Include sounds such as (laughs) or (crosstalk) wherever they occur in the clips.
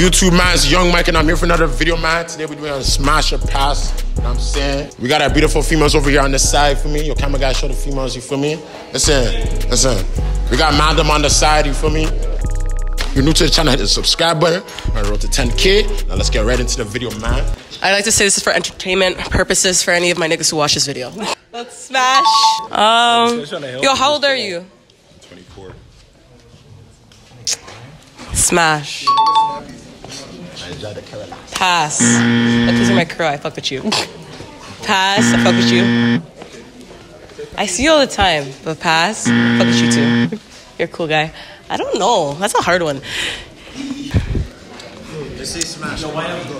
YouTube man? It's Yung Mike and I'm here for another video man. Today we're doing a smash or pass. You know what I'm saying? We got our beautiful females over here on the side for me. Your camera guy show the females, you feel me? Listen, listen. We got Madam on the side, you feel me? If you're new to the channel, hit the subscribe button. I wrote to 10K. Now let's get right into the video, man. I like to say this is for entertainment purposes for any of my niggas who watch this video. Let's smash. Um, yo, how old are you? 24. Smash. Pass. Look, these are my crew. I fuck with you. Pass. I fuck with you. I see you all the time, but pass. I fuck with you too. You're a cool guy. I don't know. That's a hard one. Just say smash. No,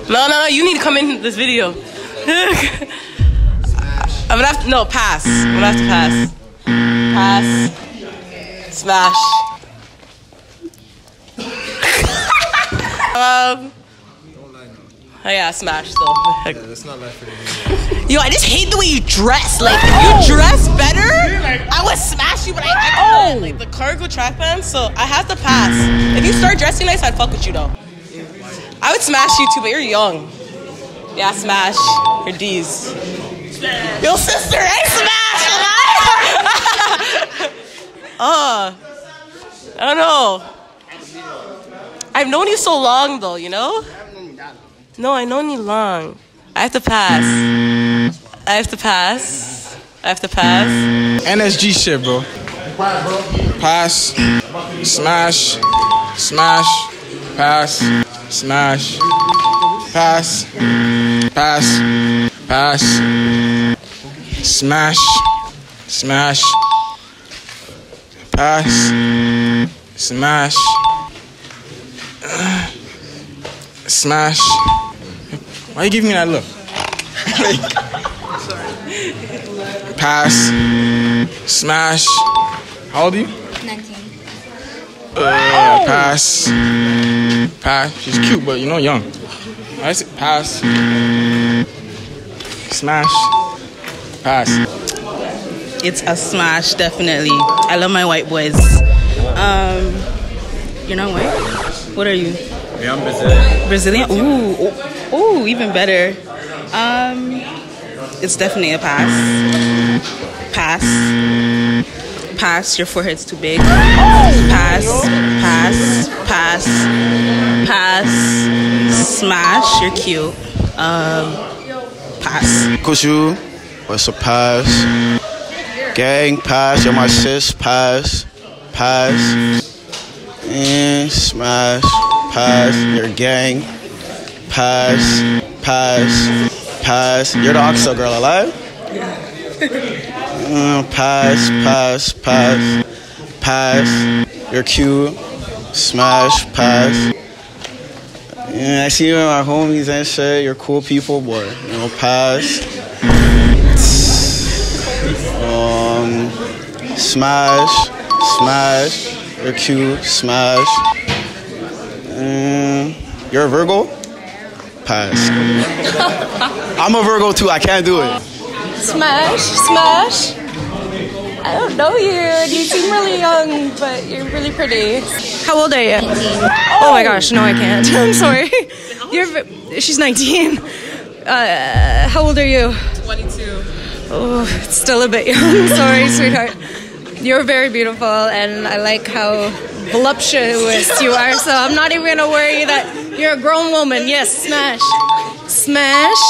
no, no. You need to come in this video. (laughs) I'm gonna have to, no, pass. I'm gonna have to pass. Pass. Smash. (laughs) um. Oh yeah, smash still. That's not life for the Yo, I just hate the way you dress. Like, if you dress better, I would smash you, but I, I oh. like the cargo track pants, so I have to pass. If you start dressing nice, I'd fuck with you though. I would smash you too, but you're young. Yeah, smash. Your D's. Yo, sister, I smash! (laughs) uh, I don't know. I've known you so long though, you know? No, I known you long. I have to pass. I have to pass. I have to pass. NSG shit, bro. Pass, smash, smash, pass, smash, pass, pass, pass, smash, smash, pass, smash, smash. Why you giving me that look? (laughs) Pass. Smash. How old are you? 19. Uh, pass. Pass. She's cute, but you know, young. I say pass. Smash. Pass. It's a smash, definitely. I love my white boys. Um, you're not white? What are you? Yeah, I'm Brazilian. Brazilian? Ooh, ooh, ooh, even better. Um, it's definitely a pass. Pass. Pass. Your forehead's too big. Pass. Pass. Pass. Pass. Smash. You're cute. Um, pass. Kuzu, what's a pass? Gang, pass. You're my sis, pass. Pass. And smash, pass. Your gang, pass. Pass. Pass. You're the Oxtail girl, alive? Uh, pass, pass, pass. Pass. You're cute. Smash, pass. Yeah, I see you with my homies and shit. You're cool people, boy. You know, pass. Um, smash, smash. You're cute, smash. Mm, you're a Virgo? Pass. (laughs) I'm a Virgo too. I can't do it. Smash, smash. I don't know you. You seem really young, but you're really pretty. How old are you? Oh my gosh, no, I can't. (laughs) I'm sorry. You're. She's 19. Uh, how old are you? 22. Oh, it's still a bit young. (laughs) Sorry, sweetheart. You're very beautiful, and I like how voluptuous you are. So I'm not even gonna worry that you're a grown woman. Yes, smash, smash.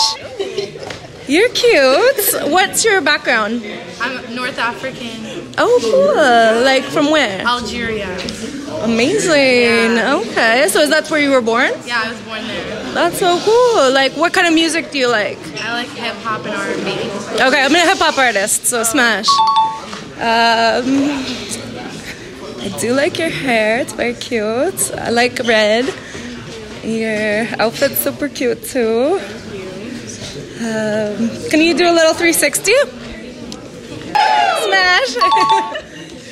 You're cute. What's your background? I'm North African, Oh, cool. Like from where? Algeria. Amazing. Okay, so is that where you were born? Yeah, I was born there. That's so cool. Like, what kind of music do you like? I like hip hop and R&B. Okay, I'm a hip hop artist, so smash. Um, I do like your hair. It's very cute. I like red. Your outfit's super cute too. Um, can you do a little 360? Smash. (laughs)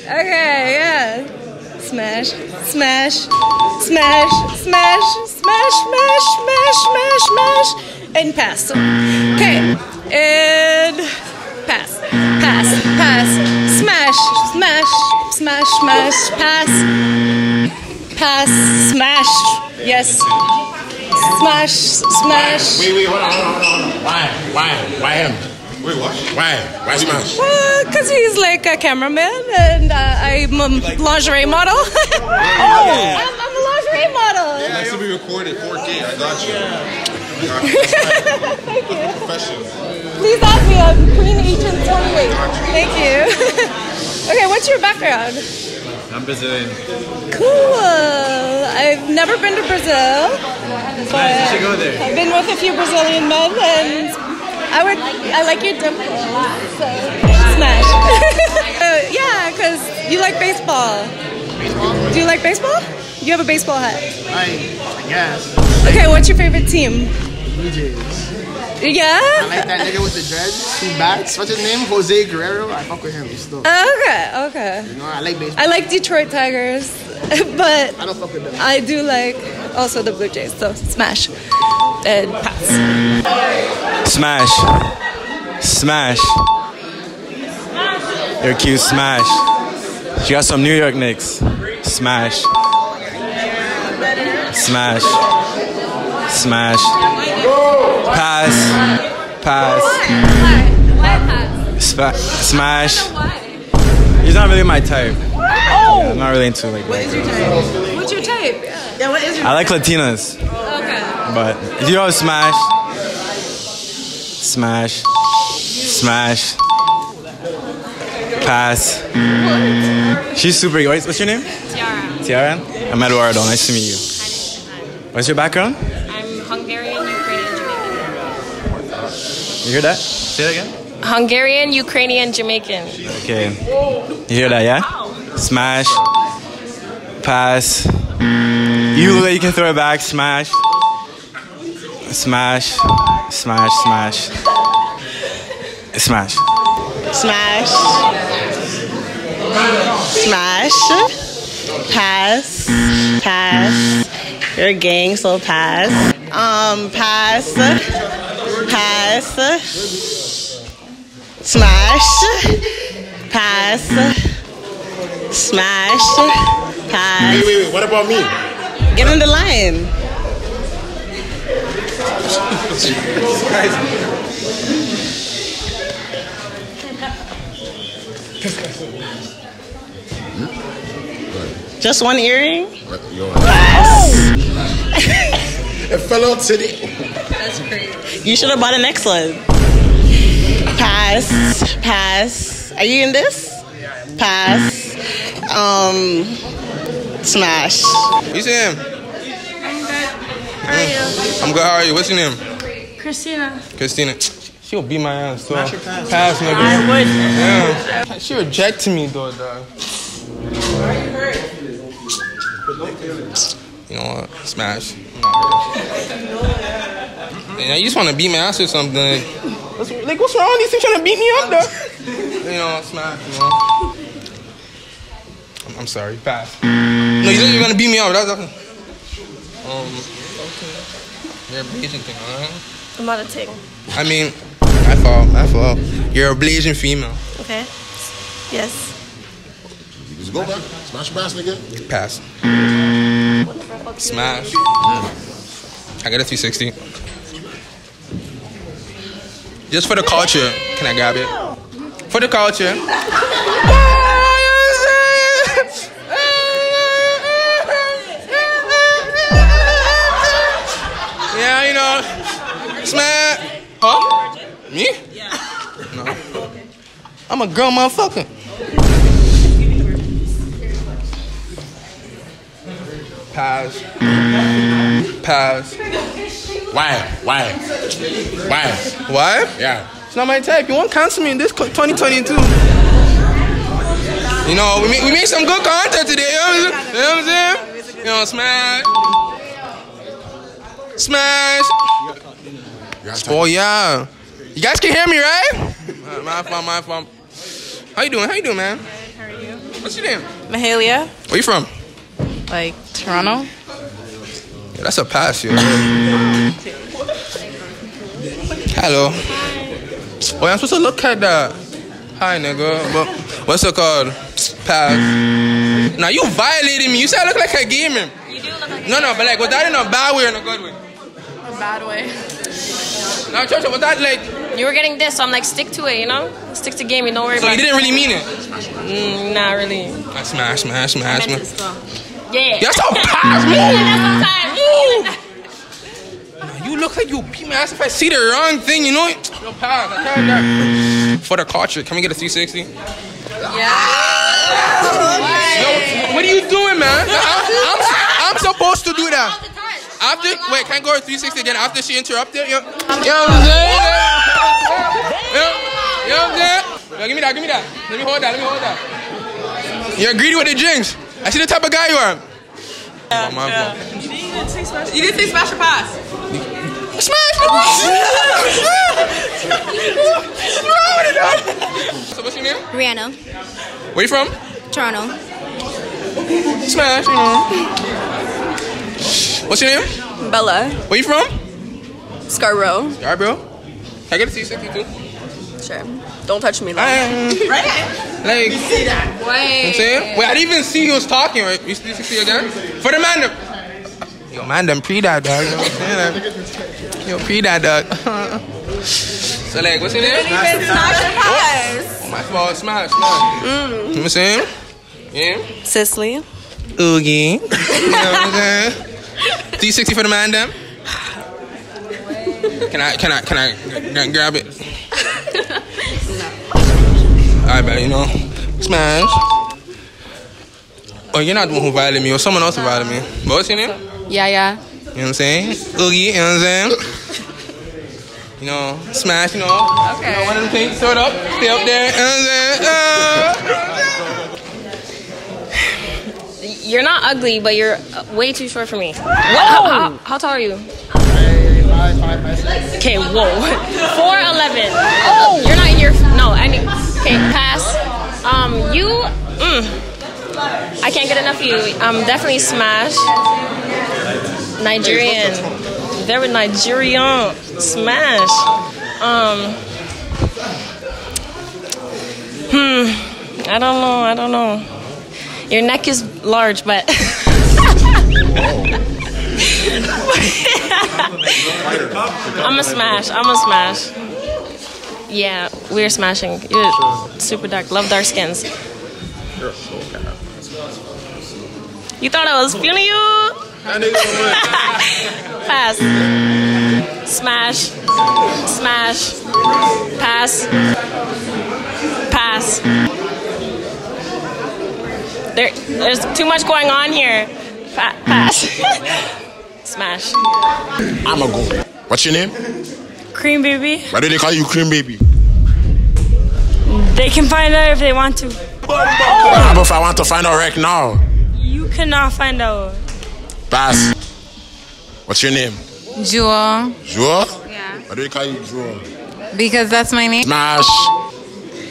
okay, yeah. Smash, smash, smash, smash, smash, smash, smash, smash, smash, and pass. Okay, and pass, pass, pass, smash, smash, smash, smash, pass, pass, smash, Yes. Smash, smash. Wait, wait, hold on, hold on, hold on. Why? Why? Why him? Wait, what? Why? Why smash? Because he's like a cameraman and uh, I'm a lingerie model. (laughs) oh! I'm, I'm a lingerie model. Yeah, it's to be recorded 4K. I got you. (laughs) Thank you. Please ask me. I'm Queen Agent 28. Thank you. (laughs) okay, what's your background? I'm Brazilian. Cool. I've never been to Brazil, but you should go there. I've been with a few Brazilian men, and I would. I like your dimple. So smash. (laughs) uh, yeah, because you like baseball. Do you like baseball? You have a baseball hat. I, I guess. Okay, what's your favorite team? Blue Jays. Yeah. I like that nigga with the dreads, two bats. What's his name? Jose Guerrero. I fuck with him still. Okay. Okay. You know, I like baseball. I like Detroit Tigers, (laughs) but I don't fuck with them. I do like also the Blue Jays. So smash and pass. Smash. Smash. You're cute. Smash. She got some New York Knicks. Smash. Smash. Smash. Pass. Pass. Spa- smash. He's not really my type. Oh! Yeah, I'm not really into like that. What's your type? Yeah, what is your I like Latinas, Okay. but if you know smash, smash, smash, pass. She's super. What's what's your name? Tiara. Tiara. I'm Eduardo. Nice to meet you. What's your background? I'm Hungarian, Ukrainian, Jamaican. You hear that? Say it again. Hungarian, Ukrainian, Jamaican. Okay. You hear that? Yeah. Smash. Pass. You look like you can throw it back. Smash. Smash. Smash. Smash. Smash. Smash. Smash. Pass. Pass. You're a gang, so pass. Um, pass. Pass. Smash. Pass. Smash. Pass. Wait, wait, wait. What about me? Get in the line. Just one earring? Pass. It fell out today. That's great. You should have bought the next one. Pass. Pass. Are you in this? Pass. Um. Smash. You see him? I'm good. How are you? I'm good. How are you? What's your name? Christina. Christina. She'll beat my ass. So. Pass, nigga. I would. Yeah. She rejected me though, dog. You know what? Smash. And you just want to beat my ass or something. Like, what's, like, what's wrong? You still trying to beat me up, though? You know, smash. You know. I'm, I'm sorry. Pass. No, you said you're gonna beat me up. That's okay. Um. You're a blazing thing, alright? I'm not a ting. I mean, my fault, my fault. You're a blazing female. Okay. Yes. Let's go, bro. Smash your ass, nigga. Pass. Smash. I got a 360. Just for the culture, can I grab it? For the culture. Yeah, you know, smash. Huh? Me? No. I'm a girl motherfucker. Pass. Pass. Why? Why? Why? What? Yeah. It's not my type. You won't cancel me in this 2022. You know, we made, we made some good content today. You know what I'm saying? You know, what I'm saying? you know smash. Smash. Oh, yeah. You guys can hear me, right? Uh, My fault, my fault. How you doing? How you doing, man? How are you? What's your name? Mahalia. Where you from? Like Toronto. Yeah, that's a pass, yo. Hello. Oh, I'm supposed to look at that. Hi, nigga. But what's it called? Pass. Now you violated me. You said I look like a gamer. You do look like No, no, but like, was that in a bad way or in a good way? A bad way. No, Church, was that like, You were getting this, so I'm like, stick to it, you know? Stick to gaming, don't worry so about you didn't really mean it? Mm, not really. Ah, Smash, smash, smash, Meant it smash. still. Yeah. You're so Yeah, that's You look like you beat my ass if I see the wrong thing, you know? Yo, pass, I can't that. For the culture, can we get a 360? Yo, what are you doing, man? I'm, I'm, I'm supposed to do that. After, wait, can I go to 360 again after she interrupted? Yo, you know what I'm saying? Yo, you know what I'm saying? Yo, give me that, give me that. Let me hold that, let me hold that. You're greedy with the drinks. I see the type of guy you are. Oh, my fault. You didn't say smash or pass. Smash! Oh. (laughs) so what's your name? Rihanna, Where you from? Toronto, Smash, you know. What's your name? Bella. Where you from? Scarborough. Scarborough. Can I get a 360 too? Sure. Don't touch me. though. Um, right. Like, you see that? know what I'm saying? Wait, I didn't even see you was talking, right? You 360 again? For the man, them. Yo, man, them pre that dog. You know what I'm saying? Yo, pre that dog. (laughs) so, like, what's your name? Oh, my fault. Smash, smash. Mm. You know what I'm saying? Yeah. Cicely. Oogie. you know what I'm saying? 360 for the man, them. Can I, can I, can I g- grab it? I bet, you know. Smash. Oh, you're not the one who violated me, or someone else who violated me. But what's your name? Yeah, yeah. You know what I'm saying? Oogie, you know what I'm saying? You know, smash, you know. Okay. You know, one of them things, throw it up, stay up there, you know what I'm saying? Uh, (sighs) You're not ugly, but you're uh, way too short for me. What? How, how, how tall are you? Okay, whoa. (laughs) 4'11. Oh! You're not in your. No, I need. Okay, pass. Um, you. Mm, I can't get enough of you. I'm definitely smash. Nigerian. Very Nigerian. Smash. Um. Hmm. I don't know. I don't know. Your neck is large, but. (laughs) (laughs) I'm a smash. I'm a smash. Yeah, we're smashing. You're super dark. Love dark skins. You thought I was feeling you? (laughs) Pass. Smash. Smash. Pass. Pass. There, there's too much going on here. Pa- pass. (laughs) Smash. I'm a go. What's your name? Cream baby. Why do they call you Cream Baby? They can find out if they want to. How about if I want to find out right now? You cannot find out. Pass. What's your name? Jewel, Jewel? Yeah. Why do they call you Jewel? because that's my name. Smash.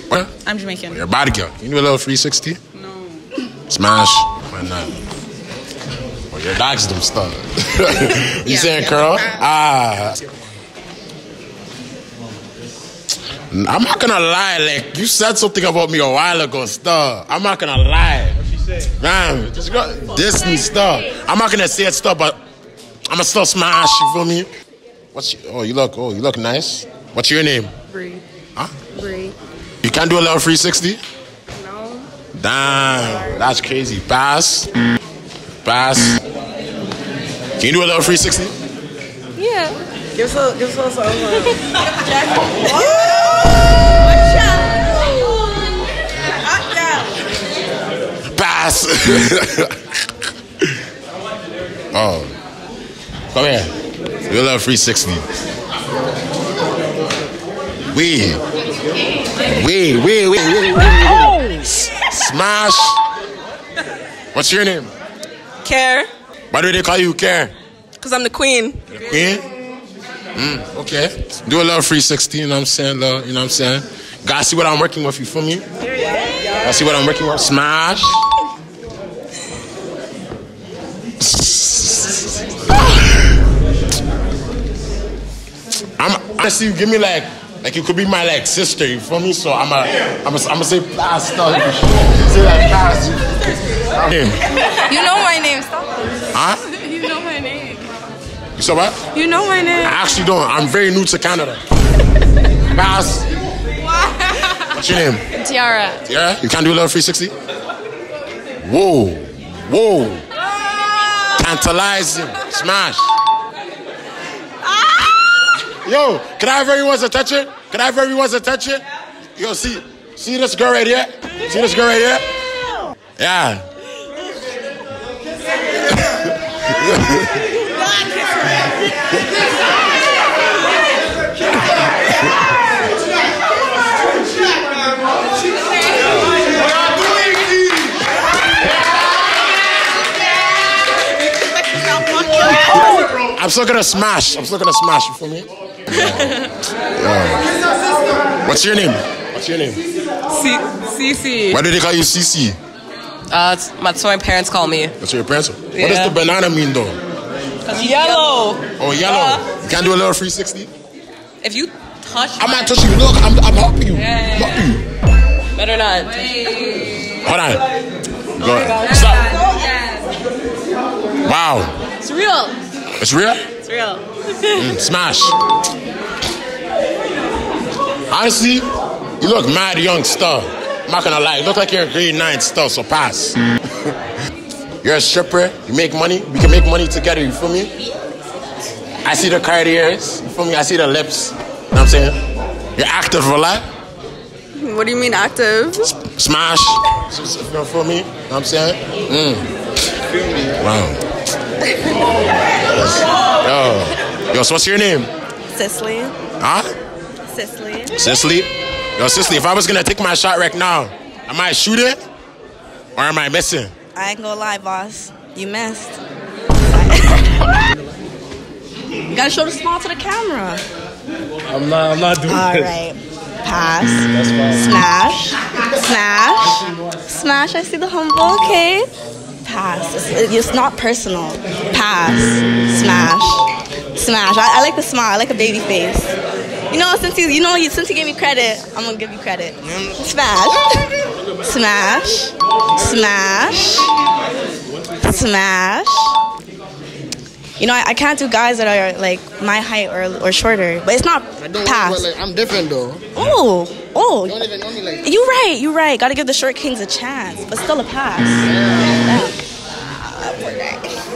What? I'm Jamaican. You're a bad girl. Can you do a little 360? No. Smash. Why not? Well, your dog's them stuff. (laughs) you Yeah, saying, yeah. girl? Ah. I'm not gonna lie, like you said something about me a while ago, stuff. I'm not gonna lie. What she said? Man, just go Disney stuff. I'm not gonna say it stuff, but I'ma still smash, you feel me? What's your, oh you look oh you look nice. What's your name? Bree. Huh? Bree. You can't do a level 360? No. Damn, that's crazy. Pass. Pass. Can you do a level 360? Yeah. Give us a, give us a, (laughs) Pass. (laughs) oh. Come here. Do a level 360. Wait. Wait, wait, wait, wait, wait. S- Smash. What's your name? Care. Why do they call you Care? Because I'm the queen. The Queen? Mm, okay. Do a little 360, you know what I'm saying? Little, you know what I'm saying? Gotta see what I'm working with, you feel me? Gotta see what I'm working with. Smash. I'm honestly, you give me like, like you could be my like sister, you feel me? So I'm a, I'm a, I'm gonna say stuff. Say like. You know my name. Stop. Know what? You know my name. I actually don't. I'm very new to Canada. (laughs) Pass. What's your name? Tiara. Yeah? You can't do a little 360? Whoa. Whoa. Ah. Tantalizing. Smash. Ah. Yo, can I have everyone's attention? Can I have everyone's attention? Yo, see, see this girl right here? See this girl right here? Yeah. (laughs) (laughs) I'm still gonna smash. I'm still gonna smash. You feel me? Yeah. Yeah. What's your name? What's your name? CC. Why do they call you CC? Uh, it's, that's what my parents call me. That's what your parents. What does the banana mean though? Yellow. Oh, yellow. You can't do a little 360? If you touch, I'm not touching you. Look, I'm, I'm helping you. I'm helping you. better not. Hold on. Go ahead. Stop. Wow. It's real. It's real? It's real. Mm, smash. Honestly, you look mad young stuff. I'm not gonna lie. You look like you're in grade nine stuff, so pass. (laughs) you're a stripper. You make money. We can make money together. You feel me? I see the Cartiers. You feel me? I see the lips. You know what I'm saying? You're active a lot. What do you mean active? Smash. You know, feel me? You know what I'm saying? Mm. Wow. Yo. (laughs) Oh. Yo, so what's your name? Cicely. Huh? Cicely. Cicely? Yo, Cicely, if I was gonna take my shot right now, am I shooting or am I missing? I ain't gonna lie, boss. You missed. you (laughs) gotta show the smile to the camera. I'm not. I'm not doing All this. right. Pass. That's. Smash. Smash. Smash. I see the humble. Okay. Pass. It's, it's not personal. Pass. Smash. Smash. I, I like the smile. I like a baby face. You know, since you, you know, you, since you gave me credit, I'm gonna give you credit. Smash. Smash. Smash. Smash. You know, I, I can't do guys that are like my height or, or shorter, but it's not pass. Like, I'm different though. Oh, oh. You don't even know me like You're right, you're right. Gotta give the short kings a chance, but still a pass. Yeah.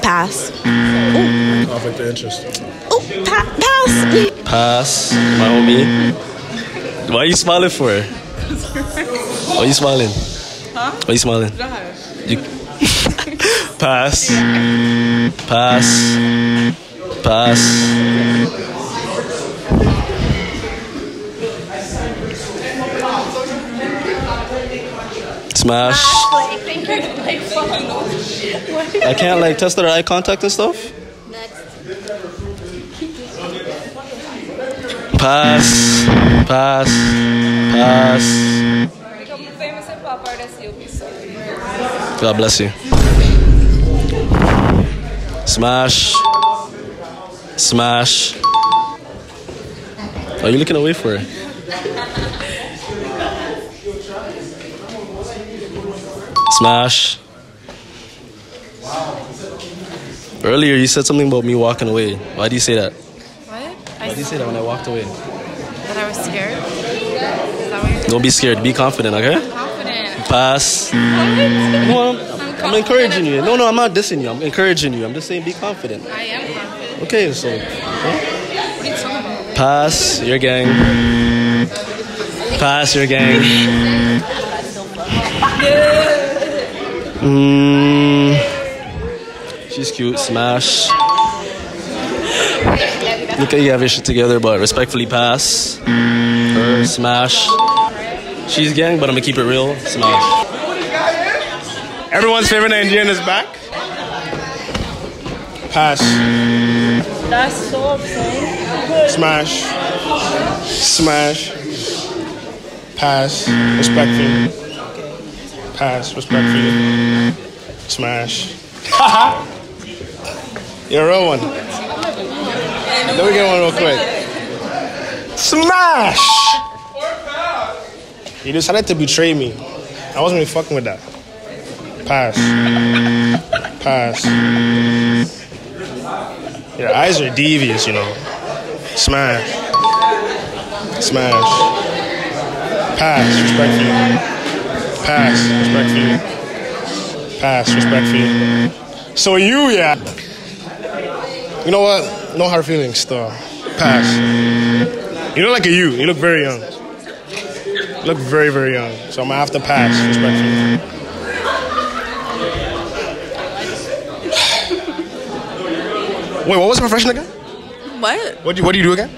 Pass. Mm. Conflict of interest. Oh, pa- pass. Pass, my homie. Why are you smiling for? Why are you smiling? Huh? Why are you smiling? You (laughs) pass. Pass. Pass. Smash. I can't like test their eye contact and stuff. Pass. Pass. Pass. God bless you. Smash. Smash. Are you looking away for it? Smash. Earlier you said something about me walking away. Why do you say that? What? Why do you say that when I walked away? That I was scared? Is that what you're Don't be scared. Be confident, okay? confident? Pass. No, I'm, I'm encouraging you. No, no, I'm not dissing you. I'm encouraging you. I'm just saying be confident. I am confident. Okay, so What are you talking about? pass your gang. Pass your gang. (laughs) Mm, she's cute. Smash. Look at you have your shit together, but respectfully pass. Her smash. She's gang, but I'm gonna keep it real. Smash. Everyone's favorite Nigerian is back. Pass. That's so upsetting. Smash. Smash. Pass. Respectfully. Pass. respect for you. Smash. You're a real one. Let me get one real quick. Smash! You decided to betray me. I wasn't even fucking with that. Pass. Pass. Your eyes are devious, you know. Smash. Smash. Pass, respectfully. Pass, respectfully. Pass, respectfully. So you, yeah. You know what? No hard feelings though. Pass. You look like a you. You look very young. You look very, very young. So I'm gonna have to pass, respectfully. Wait, what was the profession again? What? What do you, what do you do again?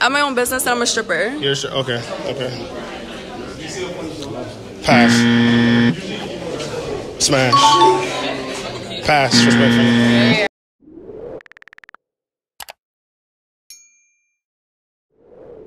I'm my own business and I'm a stripper. You're sure? Okay, okay. Pass. Smash. Pass, respectfully.